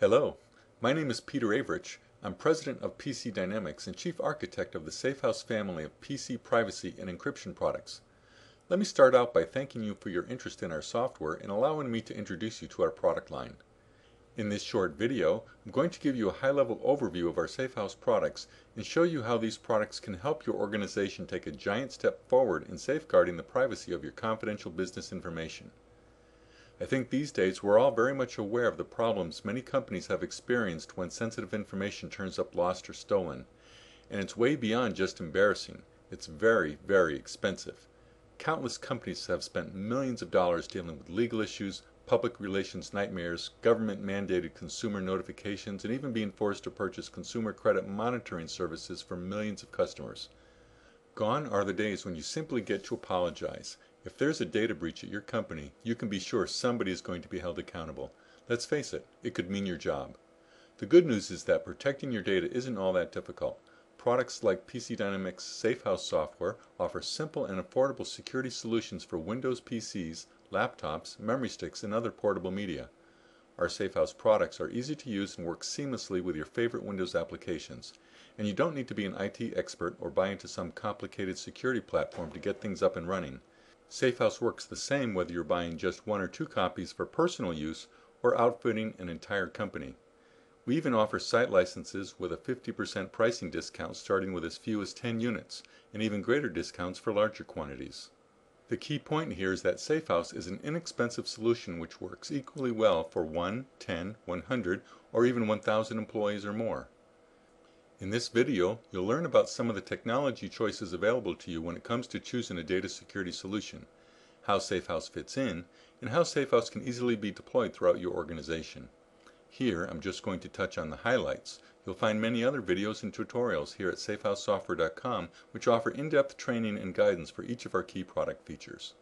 Hello, my name is Peter Avritch. I'm president of PC Dynamics and chief architect of the Safehouse family of PC privacy and encryption products. Let me start out by thanking you for your interest in our software and allowing me to introduce you to our product line. In this short video, I'm going to give you a high-level overview of our Safehouse products and show you how these products can help your organization take a giant step forward in safeguarding the privacy of your confidential business information. I think these days we're all very much aware of the problems many companies have experienced when sensitive information turns up lost or stolen. And it's way beyond just embarrassing. It's very, very expensive. Countless companies have spent millions of dollars dealing with legal issues, public relations nightmares, government mandated consumer notifications, and even being forced to purchase consumer credit monitoring services for millions of customers. Gone are the days when you simply get to apologize if there's a data breach at your company, you can be sure somebody is going to be held accountable. Let's face it, it could mean your job. The good news is that protecting your data isn't all that difficult. Products like PC Dynamics Safehouse software offer simple and affordable security solutions for Windows PCs, laptops, memory sticks, and other portable media. Our Safehouse products are easy to use and work seamlessly with your favorite Windows applications. And you don't need to be an IT expert or buy into some complicated security platform to get things up and running. Safehouse works the same whether you're buying just one or two copies for personal use or outfitting an entire company. We even offer site licenses with a 50% pricing discount starting with as few as 10 units, and even greater discounts for larger quantities. The key point here is that Safehouse is an inexpensive solution which works equally well for 1, 10, 100, or even 1,000 employees or more. In this video, you'll learn about some of the technology choices available to you when it comes to choosing a data security solution, how Safehouse fits in, and how Safehouse can easily be deployed throughout your organization. Here, I'm just going to touch on the highlights. You'll find many other videos and tutorials here at safehousesoftware.com which offer in-depth training and guidance for each of our key product features.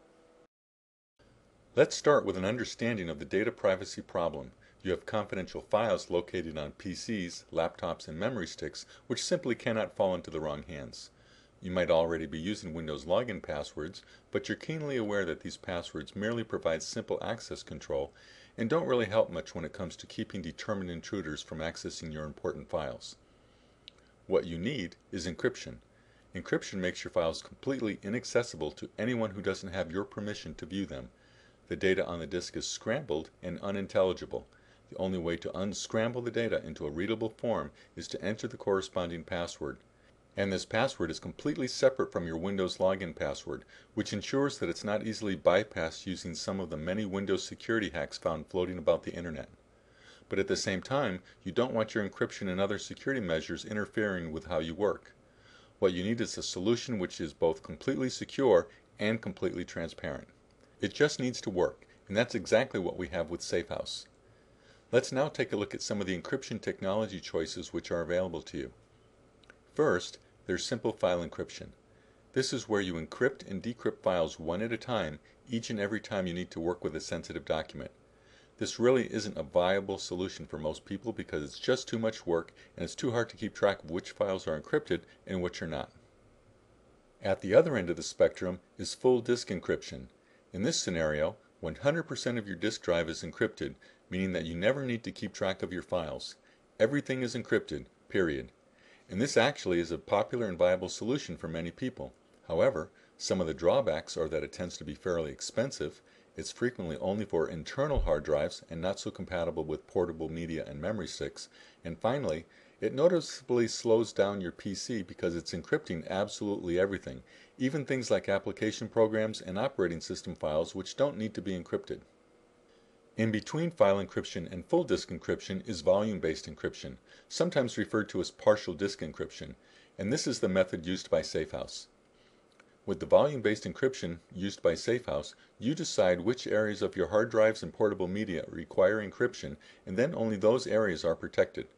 Let's start with an understanding of the data privacy problem. You have confidential files located on PCs, laptops, and memory sticks which simply cannot fall into the wrong hands. You might already be using Windows login passwords, but you're keenly aware that these passwords merely provide simple access control and don't really help much when it comes to keeping determined intruders from accessing your important files. What you need is encryption. Encryption makes your files completely inaccessible to anyone who doesn't have your permission to view them. The data on the disk is scrambled and unintelligible. The only way to unscramble the data into a readable form is to enter the corresponding password. And this password is completely separate from your Windows login password, which ensures that it's not easily bypassed using some of the many Windows security hacks found floating about the internet. But at the same time, you don't want your encryption and other security measures interfering with how you work. What you need is a solution which is both completely secure and completely transparent. It just needs to work, and that's exactly what we have with Safehouse. Let's now take a look at some of the encryption technology choices which are available to you. First, there's simple file encryption. This is where you encrypt and decrypt files one at a time each and every time you need to work with a sensitive document. This really isn't a viable solution for most people because it's just too much work and it's too hard to keep track of which files are encrypted and which are not. At the other end of the spectrum is full disk encryption. In this scenario, 100% of your disk drive is encrypted, meaning that you never need to keep track of your files. Everything is encrypted, period. And this actually is a popular and viable solution for many people. However, some of the drawbacks are that it tends to be fairly expensive, it's frequently only for internal hard drives and not so compatible with portable media and memory sticks, and finally, it noticeably slows down your PC because it's encrypting absolutely everything, even things like application programs and operating system files which don't need to be encrypted. In between file encryption and full disk encryption is volume-based encryption, sometimes referred to as partial disk encryption, and this is the method used by Safehouse. With the volume-based encryption used by Safehouse, you decide which areas of your hard drives and portable media require encryption and then only those areas are protected.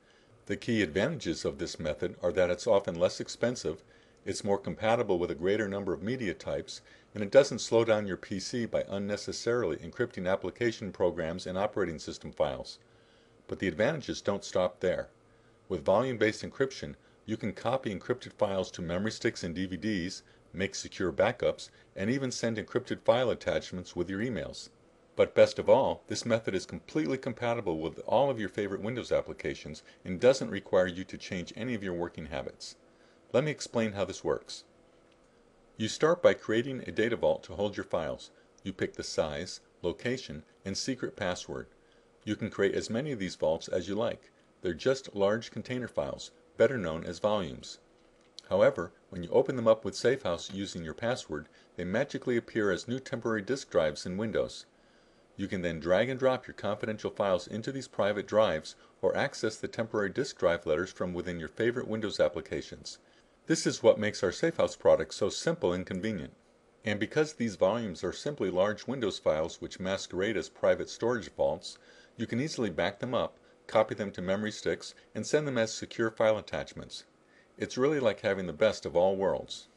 The key advantages of this method are that it's often less expensive, it's more compatible with a greater number of media types, and it doesn't slow down your PC by unnecessarily encrypting application programs and operating system files. But the advantages don't stop there. With volume-based encryption, you can copy encrypted files to memory sticks and DVDs, make secure backups, and even send encrypted file attachments with your emails. But best of all, this method is completely compatible with all of your favorite Windows applications and doesn't require you to change any of your working habits. Let me explain how this works. You start by creating a data vault to hold your files. You pick the size, location, and secret password. You can create as many of these vaults as you like. They're just large container files, better known as volumes. However, when you open them up with Safehouse using your password, they magically appear as new temporary disk drives in Windows. You can then drag and drop your confidential files into these private drives or access the temporary disk drive letters from within your favorite Windows applications. This is what makes our Safehouse product so simple and convenient. And because these volumes are simply large Windows files which masquerade as private storage vaults, you can easily back them up, copy them to memory sticks, and send them as secure file attachments. It's really like having the best of all worlds.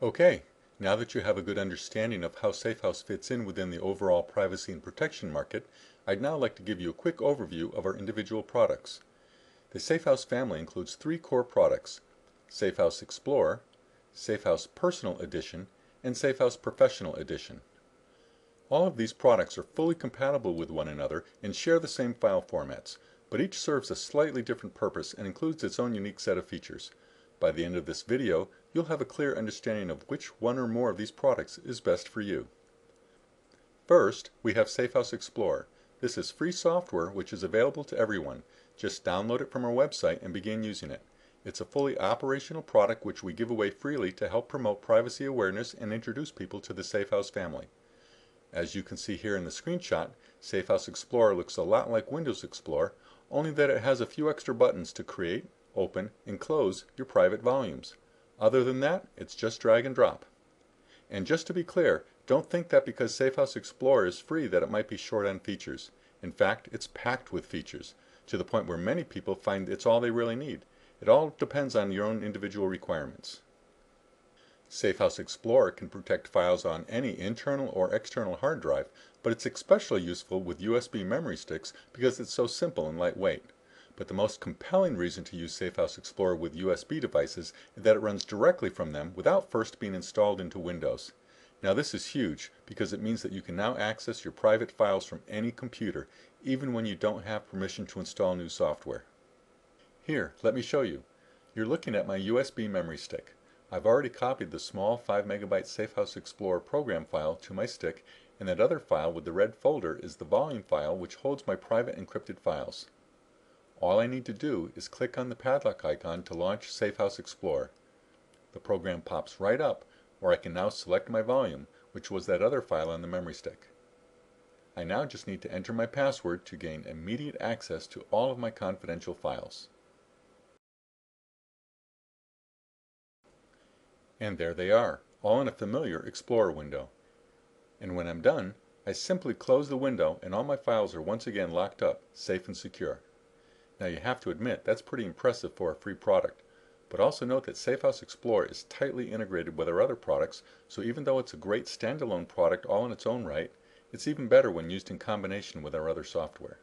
Okay, now that you have a good understanding of how Safehouse fits in within the overall privacy and protection market, I'd now like to give you a quick overview of our individual products. The Safehouse family includes three core products, Safehouse Explorer, Safehouse Personal Edition, and Safehouse Professional Edition. All of these products are fully compatible with one another and share the same file formats, but each serves a slightly different purpose and includes its own unique set of features. By the end of this video, you'll have a clear understanding of which one or more of these products is best for you. First, we have Safehouse Explorer. This is free software which is available to everyone. Just download it from our website and begin using it. It's a fully operational product which we give away freely to help promote privacy awareness and introduce people to the Safehouse family. As you can see here in the screenshot, Safehouse Explorer looks a lot like Windows Explorer, only that it has a few extra buttons to create, open, and close your private volumes. Other than that, it's just drag and drop. And just to be clear, don't think that because Safehouse Explorer is free that it might be short on features. In fact, it's packed with features, to the point where many people find it's all they really need. It all depends on your own individual requirements. Safehouse Explorer can protect files on any internal or external hard drive, but it's especially useful with USB memory sticks because it's so simple and lightweight. But the most compelling reason to use Safehouse Explorer with USB devices is that it runs directly from them without first being installed into Windows. Now this is huge because it means that you can now access your private files from any computer, even when you don't have permission to install new software. Here, let me show you. You're looking at my USB memory stick. I've already copied the small 5 megabyte Safehouse Explorer program file to my stick and that other file with the red folder is the volume file which holds my private encrypted files. All I need to do is click on the padlock icon to launch Safehouse Explorer. The program pops right up where I can now select my volume, which was that other file on the memory stick. I now just need to enter my password to gain immediate access to all of my confidential files. And there they are, all in a familiar Explorer window. And when I'm done, I simply close the window and all my files are once again locked up, safe and secure. Now you have to admit that's pretty impressive for a free product. But also note that Safehouse Explorer is tightly integrated with our other products, so even though it's a great standalone product all in its own right, it's even better when used in combination with our other software.